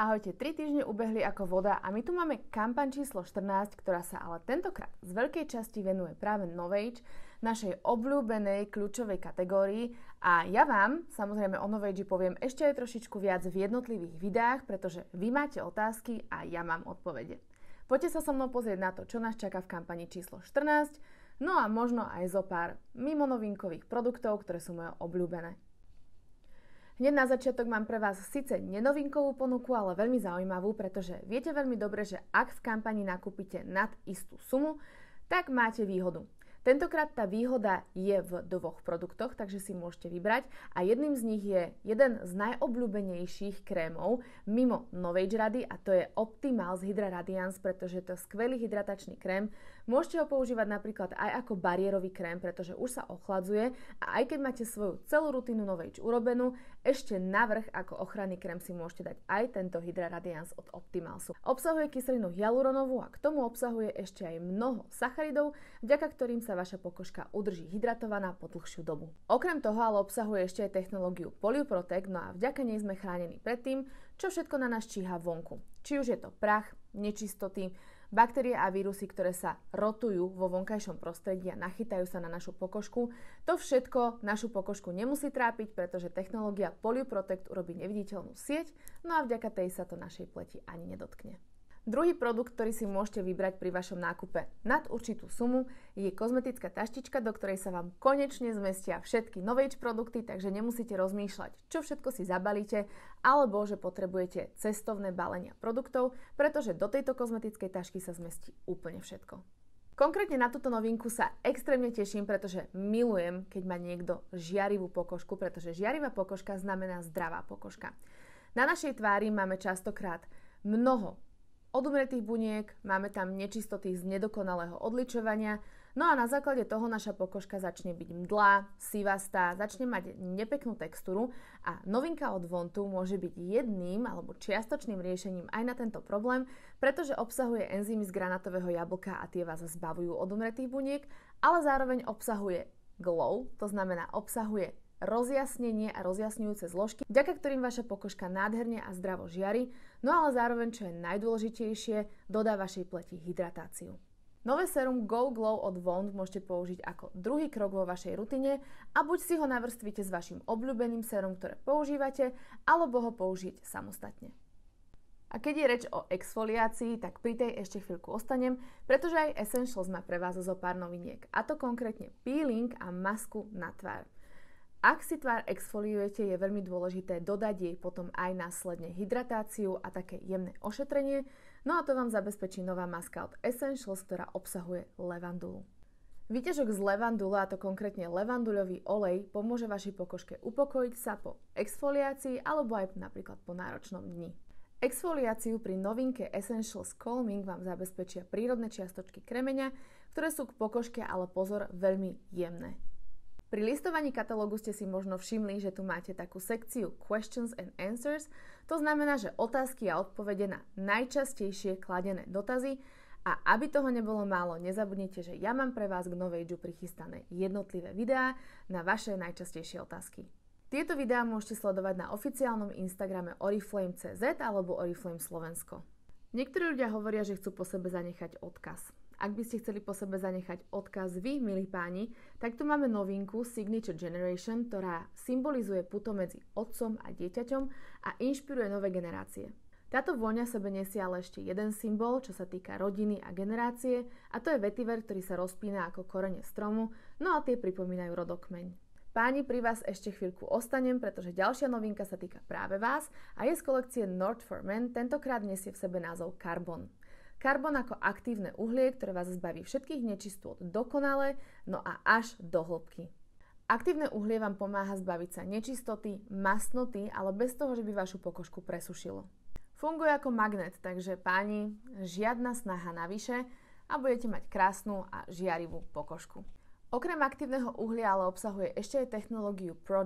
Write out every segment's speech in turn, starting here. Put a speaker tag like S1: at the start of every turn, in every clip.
S1: Ahojte, 3 týždne ubehli ako voda a my tu máme kampaň číslo 14, ktorá sa ale tentokrát z veľkej časti venuje práve Novage, našej obľúbenej kľúčovej kategórii a ja vám samozrejme o Novage poviem ešte aj trošičku viac v jednotlivých videách, pretože vy máte otázky a ja mám odpovede. Poďte sa so mnou pozrieť na to, čo nás čaká v kampani číslo 14, no a možno aj zo pár mimo novinkových produktov, ktoré sú moje obľúbené. Hneď na začiatok mám pre vás síce nenovinkovú ponuku, ale veľmi zaujímavú, pretože viete veľmi dobre, že ak v kampani nakúpite nad istú sumu, tak máte výhodu. Tentokrát tá výhoda je v dvoch produktoch, takže si môžete vybrať a jedným z nich je jeden z najobľúbenejších krémov mimo Novage rady a to je Optimals Hydra Radiance, pretože to je skvelý hydratačný krém. Môžete ho používať napríklad aj ako bariérový krém, pretože už sa ochladzuje a aj keď máte svoju celú rutinu Novage urobenú, ešte navrh ako ochranný krém si môžete dať aj tento Hydra Radiance od Optimalsu. Obsahuje kyselinu hyaluronovú a k tomu obsahuje ešte aj mnoho sacharidov, vďaka ktorým sa vaša pokožka udrží hydratovaná po dlhšiu dobu. Okrem toho ale obsahuje ešte aj technológiu Polyprotect, no a vďaka nej sme chránení pred tým, čo všetko na nás číha vonku. Či už je to prach, nečistoty, baktérie a vírusy, ktoré sa rotujú vo vonkajšom prostredí a nachytajú sa na našu pokožku. To všetko našu pokožku nemusí trápiť, pretože technológia Polyprotect urobí neviditeľnú sieť, no a vďaka tej sa to našej pleti ani nedotkne. Druhý produkt, ktorý si môžete vybrať pri vašom nákupe nad určitú sumu, je kozmetická taštička, do ktorej sa vám konečne zmestia všetky Novage produkty, takže nemusíte rozmýšľať, čo všetko si zabalíte, alebo že potrebujete cestovné balenia produktov, pretože do tejto kozmetickej tašky sa zmestí úplne všetko. Konkrétne na túto novinku sa extrémne teším, pretože milujem, keď má niekto žiarivú pokožku, pretože žiarivá pokožka znamená zdravá pokožka. Na našej tvári máme častokrát mnoho odumretých buniek, máme tam nečistoty z nedokonalého odličovania, no a na základe toho naša pokožka začne byť mdlá, sivastá, začne mať nepeknú textúru a novinka od Vontu môže byť jedným alebo čiastočným riešením aj na tento problém, pretože obsahuje enzymy z granatového jablka a tie vás zbavujú odumretých buniek, ale zároveň obsahuje glow, to znamená obsahuje rozjasnenie a rozjasňujúce zložky, vďaka ktorým vaša pokožka nádherne a zdravo žiari, no ale zároveň, čo je najdôležitejšie, dodá vašej pleti hydratáciu. Nové serum Go Glow od Wand môžete použiť ako druhý krok vo vašej rutine a buď si ho navrstvíte s vašim obľúbeným serum, ktoré používate, alebo ho použiť samostatne. A keď je reč o exfoliácii, tak pri tej ešte chvíľku ostanem, pretože aj Essentials má pre vás zo pár noviniek, a to konkrétne peeling a masku na tvár. Ak si tvár exfoliujete, je veľmi dôležité dodať jej potom aj následne hydratáciu a také jemné ošetrenie, no a to vám zabezpečí nová maska od Essentials, ktorá obsahuje levandulu. Výťažok z levandule, a to konkrétne levanduľový olej, pomôže vašej pokožke upokojiť sa po exfoliácii alebo aj napríklad po náročnom dni. Exfoliáciu pri novinke Essentials Calming vám zabezpečia prírodné čiastočky kremenia, ktoré sú k pokožke, ale pozor, veľmi jemné. Pri listovaní katalógu ste si možno všimli, že tu máte takú sekciu Questions and Answers, to znamená, že otázky a odpovede na najčastejšie kladené dotazy a aby toho nebolo málo, nezabudnite, že ja mám pre vás k Novageu prichystané jednotlivé videá na vaše najčastejšie otázky. Tieto videá môžete sledovať na oficiálnom Instagrame oriflame.cz alebo Oriflame Slovensko. Niektorí ľudia hovoria, že chcú po sebe zanechať odkaz. Ak by ste chceli po sebe zanechať odkaz vy, milí páni, tak tu máme novinku Signature Generation, ktorá symbolizuje puto medzi otcom a dieťaťom a inšpiruje nové generácie. Táto vôňa sebe nesie ale ešte jeden symbol, čo sa týka rodiny a generácie, a to je vetiver, ktorý sa rozpína ako korene stromu, no a tie pripomínajú rodokmeň. Páni, pri vás ešte chvíľku ostanem, pretože ďalšia novinka sa týka práve vás a je z kolekcie North for Men, tentokrát nesie v sebe názov Carbon. Karbon ako aktívne uhlie, ktoré vás zbaví všetkých nečistôt dokonale, no a až do hĺbky. Aktívne uhlie vám pomáha zbaviť sa nečistoty, mastnoty, ale bez toho, že by vašu pokožku presušilo. Funguje ako magnet, takže páni, žiadna snaha navyše a budete mať krásnu a žiarivú pokožku. Okrem aktívneho uhlia ale obsahuje ešte aj technológiu Pro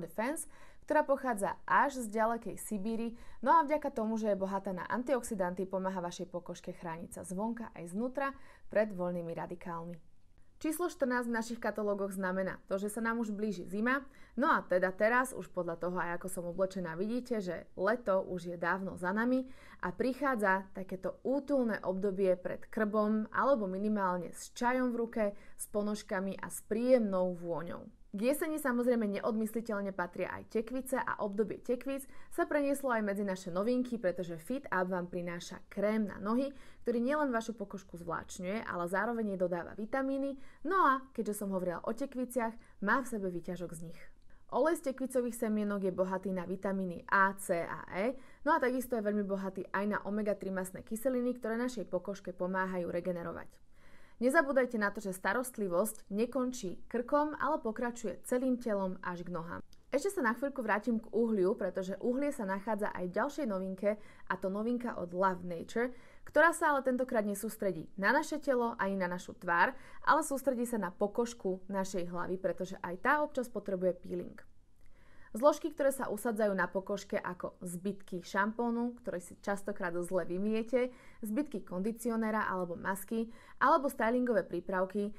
S1: ktorá pochádza až z ďalekej Sibíry, no a vďaka tomu, že je bohatá na antioxidanty, pomáha vašej pokožke chrániť sa zvonka aj znútra pred voľnými radikálmi. Číslo 14 v našich katalógoch znamená to, že sa nám už blíži zima, no a teda teraz, už podľa toho, aj ako som oblečená, vidíte, že leto už je dávno za nami a prichádza takéto útulné obdobie pred krbom alebo minimálne s čajom v ruke, s ponožkami a s príjemnou vôňou. K jeseni samozrejme neodmysliteľne patria aj tekvice a obdobie tekvic sa prenieslo aj medzi naše novinky, pretože Fit Up vám prináša krém na nohy, ktorý nielen vašu pokožku zvláčňuje, ale zároveň jej dodáva vitamíny, no a keďže som hovorila o tekviciach, má v sebe výťažok z nich. Olej z tekvicových semienok je bohatý na vitamíny A, C a E, no a takisto je veľmi bohatý aj na omega-3 masné kyseliny, ktoré našej pokožke pomáhajú regenerovať. Nezabúdajte na to, že starostlivosť nekončí krkom, ale pokračuje celým telom až k nohám. Ešte sa na chvíľku vrátim k uhliu, pretože uhlie sa nachádza aj v ďalšej novinke a to novinka od Love Nature, ktorá sa ale tentokrát nesústredí na naše telo ani na našu tvár, ale sústredí sa na pokožku našej hlavy, pretože aj tá občas potrebuje peeling. Zložky, ktoré sa usadzajú na pokožke ako zbytky šampónu, ktoré si častokrát zle vymiete, zbytky kondicionéra alebo masky, alebo stylingové prípravky,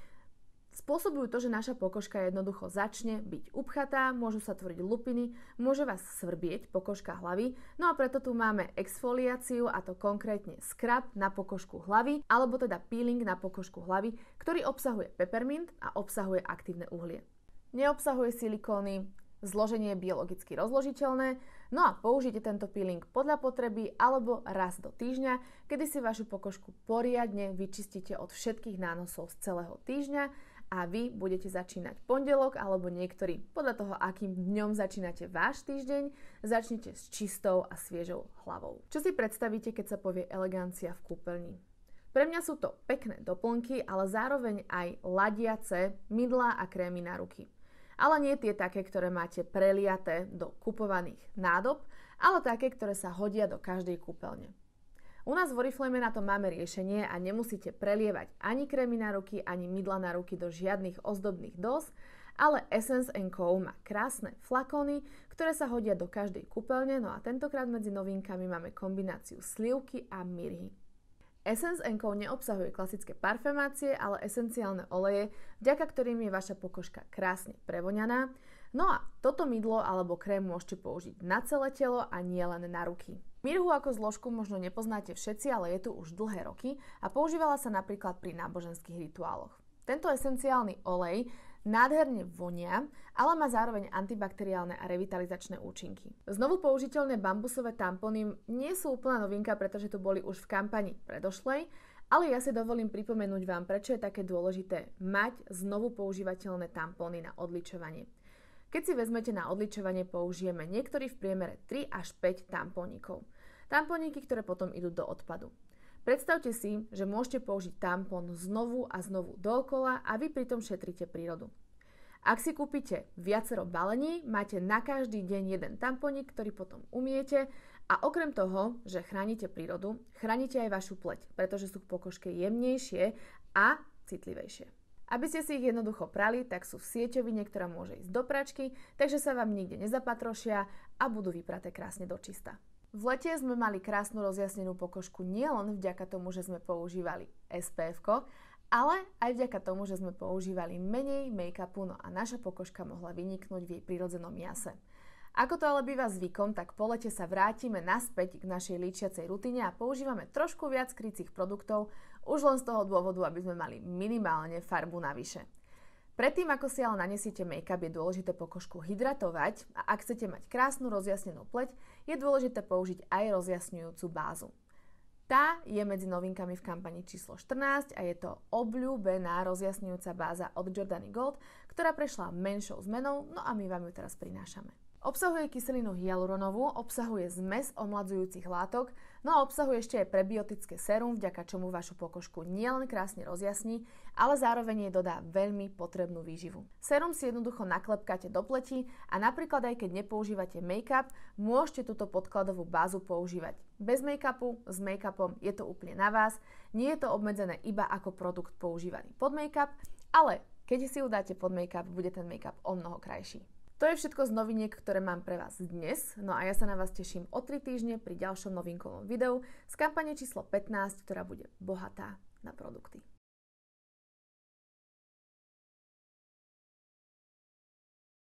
S1: spôsobujú to, že naša pokožka jednoducho začne byť upchatá, môžu sa tvoriť lupiny, môže vás svrbieť pokožka hlavy, no a preto tu máme exfoliáciu a to konkrétne skrab na pokožku hlavy, alebo teda peeling na pokožku hlavy, ktorý obsahuje peppermint a obsahuje aktívne uhlie. Neobsahuje silikóny, zloženie je biologicky rozložiteľné, no a použite tento peeling podľa potreby alebo raz do týždňa, kedy si vašu pokožku poriadne vyčistíte od všetkých nánosov z celého týždňa a vy budete začínať pondelok alebo niektorí podľa toho, akým dňom začínate váš týždeň, začnite s čistou a sviežou hlavou. Čo si predstavíte, keď sa povie elegancia v kúpeľni? Pre mňa sú to pekné doplnky, ale zároveň aj ladiace mydlá a krémy na ruky ale nie tie také, ktoré máte preliaté do kupovaných nádob, ale také, ktoré sa hodia do každej kúpeľne. U nás v Oriflame na to máme riešenie a nemusíte prelievať ani krémy na ruky, ani mydla na ruky do žiadnych ozdobných dos, ale Essence Co. má krásne flakóny, ktoré sa hodia do každej kúpeľne, no a tentokrát medzi novinkami máme kombináciu slivky a mirhy. Essence Co. neobsahuje klasické parfémácie, ale esenciálne oleje, vďaka ktorým je vaša pokožka krásne prevoňaná. No a toto mydlo alebo krém môžete použiť na celé telo a nie len na ruky. Mirhu ako zložku možno nepoznáte všetci, ale je tu už dlhé roky a používala sa napríklad pri náboženských rituáloch. Tento esenciálny olej nádherne vonia, ale má zároveň antibakteriálne a revitalizačné účinky. Znovu použiteľné bambusové tampony nie sú úplná novinka, pretože tu boli už v kampani predošlej, ale ja si dovolím pripomenúť vám, prečo je také dôležité mať znovu používateľné tampóny na odličovanie. Keď si vezmete na odličovanie, použijeme niektorí v priemere 3 až 5 tampónikov. Tampóniky, ktoré potom idú do odpadu. Predstavte si, že môžete použiť tampon znovu a znovu dookola a vy pritom šetríte prírodu. Ak si kúpite viacero balení, máte na každý deň jeden tamponik, ktorý potom umiete a okrem toho, že chránite prírodu, chránite aj vašu pleť, pretože sú pokožke jemnejšie a citlivejšie. Aby ste si ich jednoducho prali, tak sú v sieťovine, ktorá môže ísť do pračky, takže sa vám nikde nezapatrošia a budú vypraté krásne do čista. V lete sme mali krásnu rozjasnenú pokožku nielen vďaka tomu, že sme používali SPF, ale aj vďaka tomu, že sme používali menej make-upu, no a naša pokožka mohla vyniknúť v jej prírodzenom jase. Ako to ale býva zvykom, tak po lete sa vrátime naspäť k našej líčiacej rutine a používame trošku viac krycích produktov, už len z toho dôvodu, aby sme mali minimálne farbu navyše. Predtým, ako si ale nanesiete make-up, je dôležité pokožku hydratovať a ak chcete mať krásnu rozjasnenú pleť, je dôležité použiť aj rozjasňujúcu bázu. Tá je medzi novinkami v kampani číslo 14 a je to obľúbená rozjasňujúca báza od Jordany Gold, ktorá prešla menšou zmenou, no a my vám ju teraz prinášame. Obsahuje kyselinu hyaluronovú, obsahuje zmes omladzujúcich látok, no a obsahuje ešte aj prebiotické sérum, vďaka čomu vašu pokožku nielen krásne rozjasní, ale zároveň jej dodá veľmi potrebnú výživu. Sérum si jednoducho naklepkáte do pleti a napríklad aj keď nepoužívate make-up, môžete túto podkladovú bázu používať bez make-upu, s make-upom, je to úplne na vás. Nie je to obmedzené iba ako produkt používaný pod make-up, ale keď si ju dáte pod make-up, bude ten make-up o mnoho krajší. To je všetko z noviniek, ktoré mám pre vás dnes, no a ja sa na vás teším o 3 týždne pri ďalšom novinkovom videu z kampane číslo 15, ktorá bude bohatá na produkty.